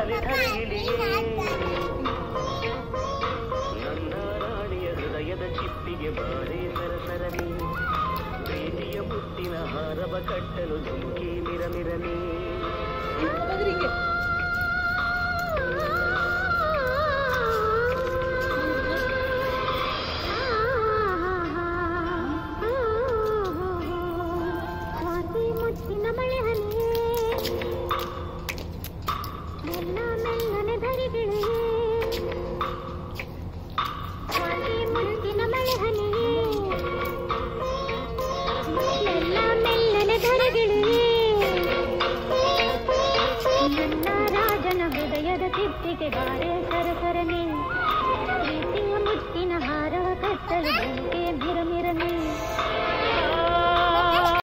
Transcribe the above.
ಮೆಲ್ಲನೆ ಧರೆಗಿಳಿಯೇ ನನ್ನ ರಾಣಿಯ ಹೃದಯದ ಚಿಪ್ಪಿಗೆ ಬಾಳೆ ಸರಸರನಿ ಪ್ರೀತಿಯ ಮುತ್ತಿನ ಹಾರವ ಕಟ್ಟಲು ಧುಮುಕಿ ಮಿರಮಿರನೇ ರಾಜನ ಹೃದಯದ कीर्ति ಬಾರೆ ಸರಸರನೆ. सर्करने मुक्ति न हारा कर् गिर